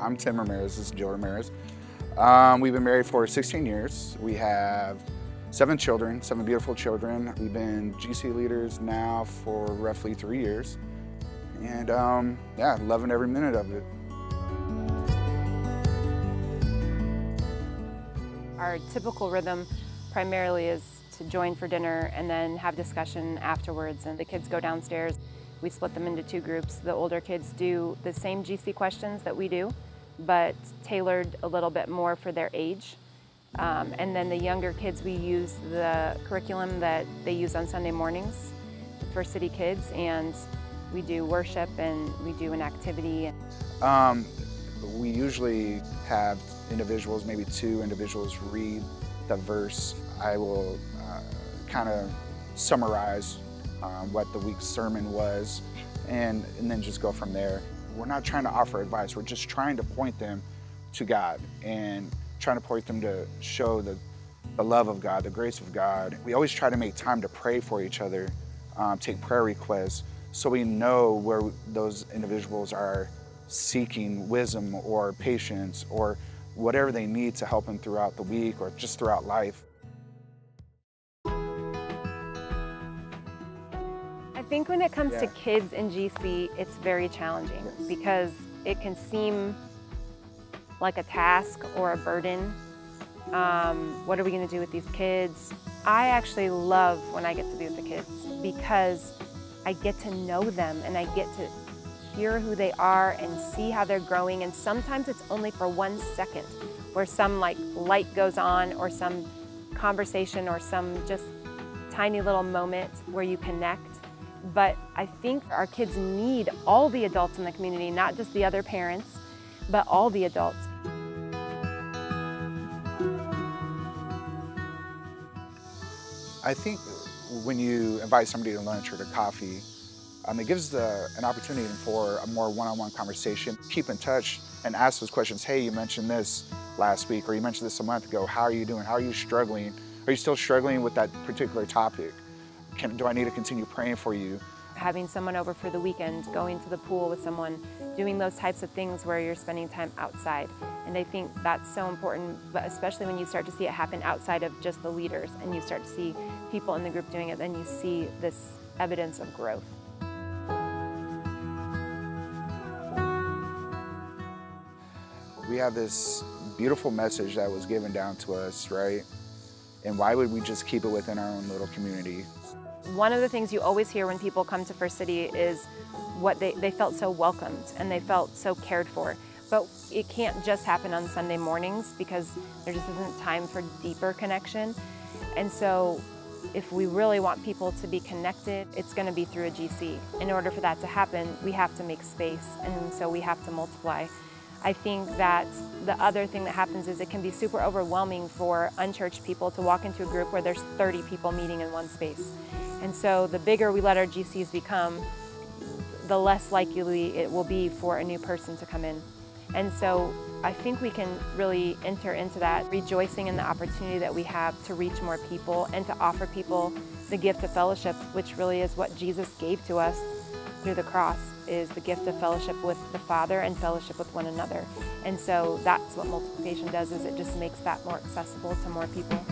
I'm Tim Ramirez, this is Jill Ramirez. Um, we've been married for 16 years. We have seven children, seven beautiful children. We've been GC leaders now for roughly three years. And um, yeah, loving every minute of it. Our typical rhythm primarily is to join for dinner and then have discussion afterwards and the kids go downstairs. We split them into two groups. The older kids do the same GC questions that we do, but tailored a little bit more for their age. Um, and then the younger kids, we use the curriculum that they use on Sunday mornings for city kids, and we do worship and we do an activity. Um, we usually have individuals, maybe two individuals, read the verse. I will uh, kind of summarize um, what the week's sermon was, and, and then just go from there. We're not trying to offer advice, we're just trying to point them to God and trying to point them to show the, the love of God, the grace of God. We always try to make time to pray for each other, um, take prayer requests, so we know where those individuals are seeking wisdom or patience or whatever they need to help them throughout the week or just throughout life. Think when it comes Yeah. to kids in GC, it's very challenging because it can seem like a task or a burden. Um, what are we going to do with these kids? I actually love when I get to be with the kids because I get to know them and I get to hear who they are and see how they're growing. And sometimes it's only for one second where some like light goes on or some conversation or some just tiny little moment where you connect. But I think our kids need all the adults in the community, not just the other parents, but all the adults. I think when you invite somebody to lunch or to coffee, um, it gives the, an opportunity for a more one-on-one conversation. Keep in touch and ask those questions. Hey, you mentioned this last week, or you mentioned this a month ago. How are you doing? How are you struggling? Are you still struggling with that particular topic? Can, do I need to continue praying for you? Having someone over for the weekend, going to the pool with someone, doing those types of things where you're spending time outside. And I think that's so important, but especially when you start to see it happen outside of just the leaders and you start to see people in the group doing it, then you see this evidence of growth. We have this beautiful message that was given down to us, right? And why would we just keep it within our own little community? One of the things you always hear when people come to First City is what they, they felt so welcomed and they felt so cared for. But it can't just happen on Sunday mornings because there just isn't time for deeper connection. And so if we really want people to be connected, it's going to be through a GC. In order for that to happen, we have to make space and so we have to multiply. I think that the other thing that happens is it can be super overwhelming for unchurched people to walk into a group where there's 30 people meeting in one space. And so the bigger we let our GCs become, the less likely it will be for a new person to come in. And so I think we can really enter into that rejoicing in the opportunity that we have to reach more people and to offer people the gift of fellowship, which really is what Jesus gave to us through the cross is the gift of fellowship with the Father and fellowship with one another. And so that's what multiplication does is it just makes that more accessible to more people.